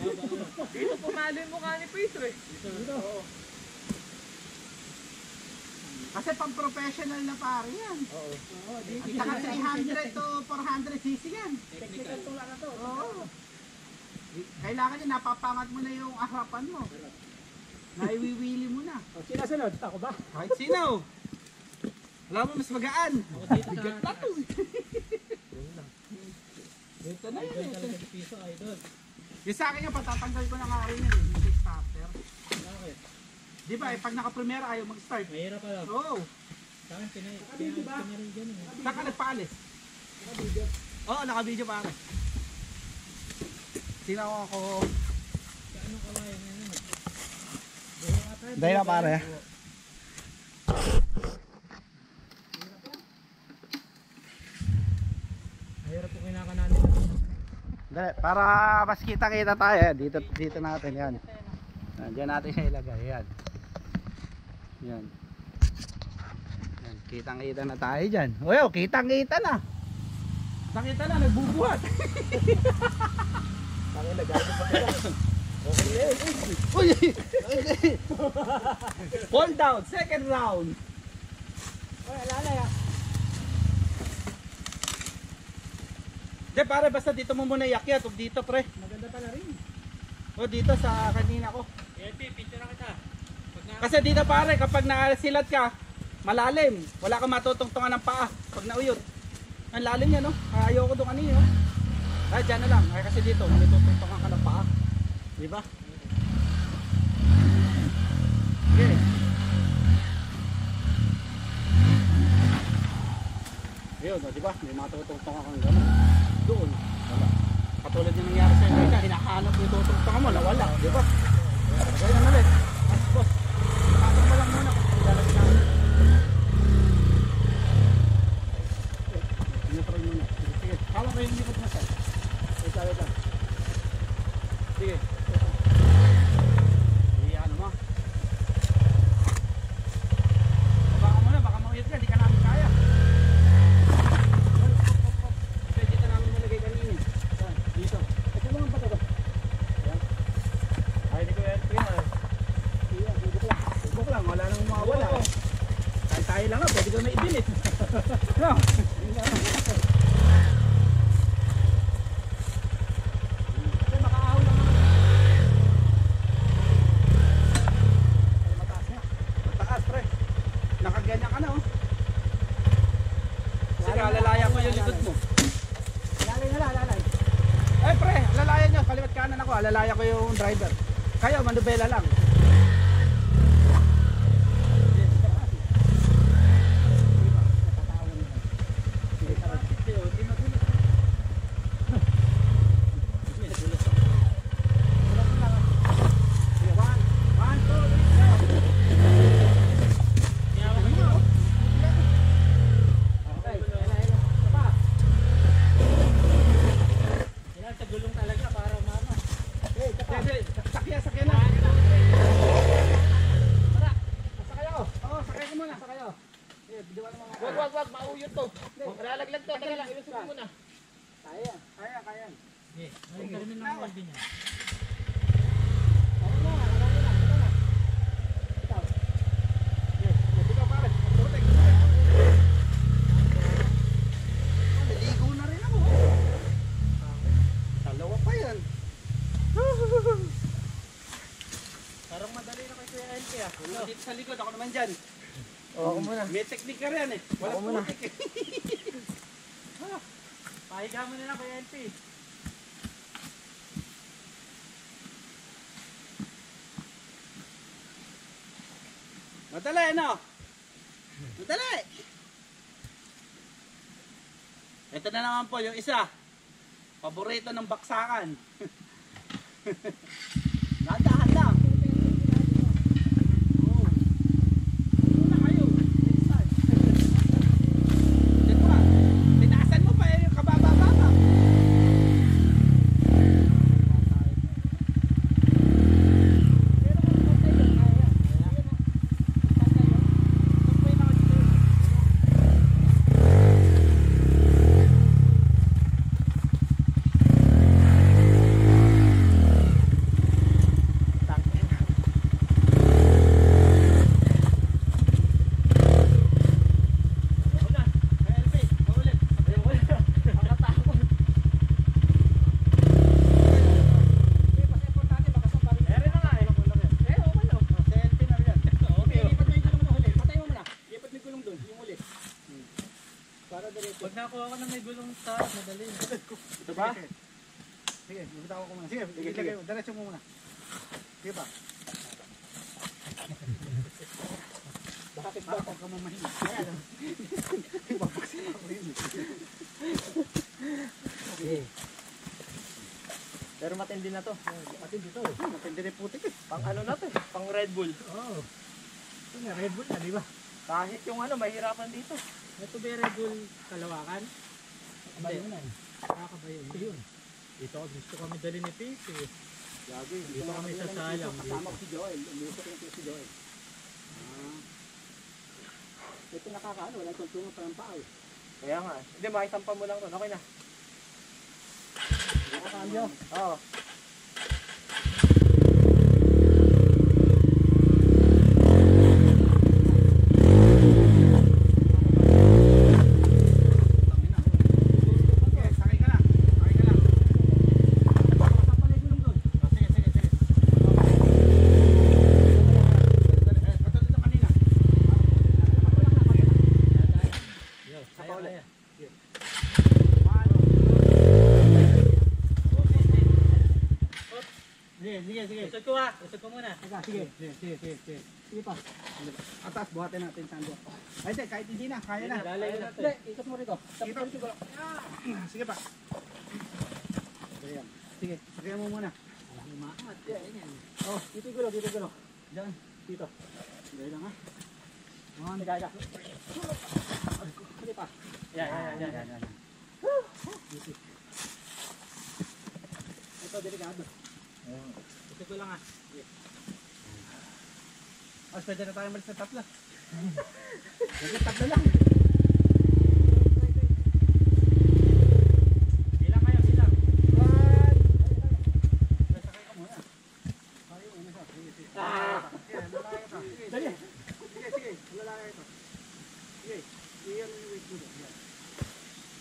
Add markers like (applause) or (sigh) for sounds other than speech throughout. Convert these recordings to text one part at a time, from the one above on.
Dito pumalo yung mukha ni Pedro eh. Kasi pang professional na pare yan. Oo. At saka 300 to 400 cc yan. Technical tula na to. Oo. Kailangan yun, napapangat mo na yung harapan mo. Naiwiwili mo na. Oh, Sino sunod? Ako ba? Kahit sino. Alam mo, mas magaan. Ako dito sa Bigat na to. Ito na yun. sa piso, idol. Yung sa akin nga, patatanggal ko na nga rin yun. eh, Yung starter. Bakit? Di ba, eh, pag naka-premiere ayaw mag-start. Mahirap pala. Oo. Sa akin, pinay, pinay, pinay rin dyan eh. Saan ka nagpaalis? Oo, naka-video pa ako. Sino ako? Sa anong kawayan yan yun? Buho ka tayo. Dahil na pare. Mahirap po kinakanan nila. Dali, para mas kita-kita tayo. eh. Dito, dito natin yan. Yan, Diyan natin siya ilagay. Yan. Yan. Yan. Kitang-kita na tayo dyan. Uy, oh, kitang-kita na. Kitang-kita na, nagbubuhat. (laughs) Tangin na gago pa kaya. Okay yun. Uy! (laughs) Fall down, second round. Oy, alalay ah. Di pare, basta dito mo muna yakyat. Huwag dito pre. Maganda pala rin. O dito sa kanina ko. ELP, picture na kita. Kasi dito pare, kapag nasilat ka, malalim. Wala kang matutungtungan ng paa pag nauyot. Ang lalim yan, no? Ayaw ko doon kanina, no? Ay, dyan na lang. Ay, kasi dito, may tutungtungan ka ng paa. Di ba? Okay. Ayun, di ba? May matutungtungan kang gano'n. Doon, wala. Katulad yung nangyari sa inyo, hinahanap yung tutungtungan mo, nawala, di ba? Okay na ulit. Mas boss. Tapos mo lang muna. Lalagyan namin. Neutral muna. Sige, sige. Hawak kayo yung likod mo sir. Wait lang, wait lang. Sige. Sige, ano mo. Baka muna, baka mauyot ka. Di ka namin kaya. Hop, hop, hop, hop. Ito, dito namin nalagay kanina. Saan? Dito. Ito naman ba ito? Ayan. Ay, hindi ko yan. Kaya. Iya, subok lang. Subok lang, wala nang mawawala. Kahit tayo lang nga, pwede ko na i-delete. No? Kasi makaahaw lang naman. Ay, mataas nga. Mataas, pre. Nakaganyan ka na, oh. Sige, alalaya ko yung likod mo. Alalay na lang, alalay. (laughs) Eh, pre, alalayan nyo. Kaliwat kanan ako, alalaya ko yung driver. Kayo, manubela lang. kailangan sa gulong talaga para umama. Sakya, sakya na. Tara, sakay ako. Oo, sakay ko muna, sakay ako. Sige, bidiwan mo mga Wag, wag, wag. Mauyot to. Malalaglag to. Lang, mo muna. Kaya, kaya, kaya. Sige, ngayon lang ang niya. Naligo na rin. Dalawa pa yan. Parang madali na kay Kuya LP ah. Dito sa likod, ako naman dyan. Oo, ako muna. May technique ka rin eh. Wala putik eh. Pahiga mo na lang Kuya LP. Madali, ano? Madali. Ito na naman po yung isa. Paborito ng baksakan. (laughs) Nadahan Ito ba? Sige, bibitaw ko muna. Sige, sige, sige. Diretso mo muna. Sige ba? Bakit ba ako kamamahin? Babaksin ako yun. Pero matindi na to. Matindi to eh. Matindi rin putik eh. Pang ano na to eh. Pang Red Bull. Oo. Ito nga, Red Bull na, di ba? Kahit yung ano, mahirapan dito. Ito ba Red Bull kalawakan? Kabayo na eh. Kakabayo. Ito yun. Dito gusto kami dali ni Pinky. Gagi. Dito kami sa sayang. Kasama ko si Joel. Umusok yung si Joel. Ah. Ito nakakaano, walang tuntungan pa ng paa eh. Kaya nga. Hindi, makisampa mo lang to. Okay na. Nakakambyo. Oo. Okay, Sige, sige, sige. Usod ko ha. Usod ko muna. Sige, sige, sige, sige, sige, sige. Sige pa. Atas, buhatin natin sando. Ay, hindi, kahit hindi na, kaya na. Lalay na. Hindi, ikot mo rito. Sige pa. Sige pa. Sige, sakyan mo muna. Umaangat. Oh, dito gulo, dito gulo. Diyan, dito. Dahil lang ha. One, Kaya ka. sige pa. Yan, yan, yan, yan. yan. Ito, delikado. Usod ko lang ha. Mas pwede na tayo malis sa tatlo. Sige, tatlo lang. Bilang kayo, bilang. One. Nasakay ka muna. Tayo, una sige. Ah. Sige, lalaki ito. Sige, sige. Lalaki ito. Sige. Iyan yung weight mo doon.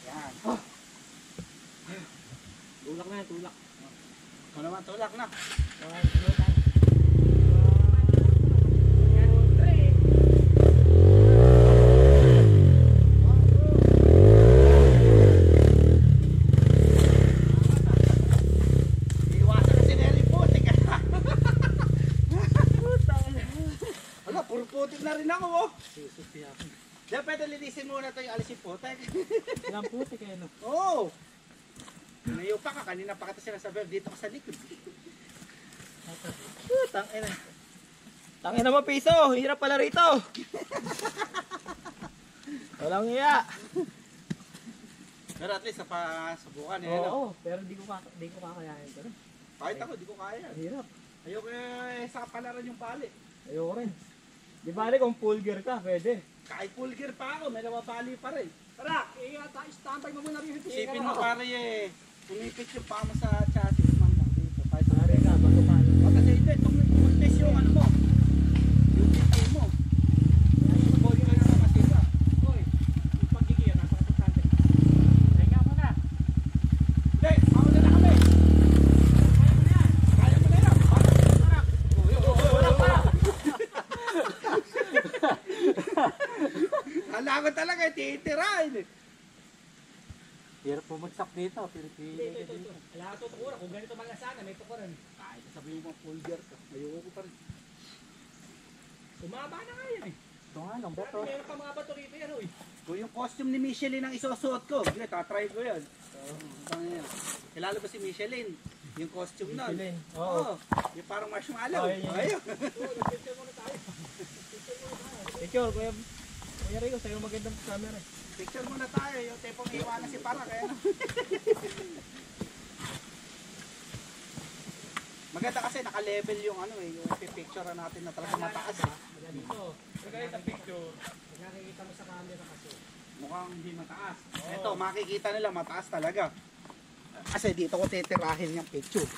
Yan. Yan. Tulak na yan, tulak. Ikaw naman, tulak na. Putik. (laughs) Ala, puro putik na rin ako. Oh. Pwede linisin muna ito yung alisin putik. Ilang puti kayo no? Oo. Oh. Tumayo pa ka, kanina pa kita sinasabi, dito ka sa likod. Tangin na. Tangin na mo, piso. Hirap pala rito. (laughs) Walang iya. Pero at least, pa subukan eh. no? Oo, pero di ko, kaka- di ko kakayanin to. Kahit ako, di ko kaya. Hirap. Ayoko eh, sa palaran yung pali. Ayoko rin. Di bali kung full gear ka, pwede. Kahit full gear pa ako, may nawabali pa rin. Tara, eh, ta- standby mo muna rin. Isipin mo pare eh, umipit yung paa mo sa chassis man lang dito. Kahit sa Pare ka, bago pa. O kasi hindi, tumipis yung ano mo. Yung pitay mo. Kala ko talaga, titirahin eh. Hirap bumagsak dito, Ito, pinipili ito, ito. dito. Wala ka tutukuran. Kung ganito man lang sana, may tukuran. Kahit sabihin mo full gear ka, ayoko ko pa rin. Sumaba na nga yan eh. Ito nga lang, beto. meron pa mga bato rito yan, uy. Kung yung costume ni Michelin ang isusuot ko, sige, tatry ko yan. Oh, yan. Kilala ba si Michelin? Yung costume nun. Michelin, Oo. oo. Yung parang marshmallow. Oh, yun, yun. Ayun. (laughs) Picture, kuya. Kuya Rico, sa'yo magandang camera. eh. Picture muna tayo. Yung tipong iwanan si para. Kaya. Maganda kasi naka-level yung ano eh, yung picture natin na talaga mataas eh. Wala dito. Maganda picture. Nakikita mo sa camera kasi. Mukhang hindi mataas. Ito, makikita nila mataas talaga. Kasi dito ko titirahin yung picture.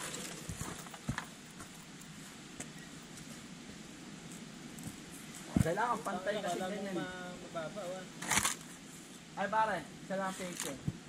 Kailangan pantay kasi ganyan. Mababa, wa. Ay pare, isa lang picture.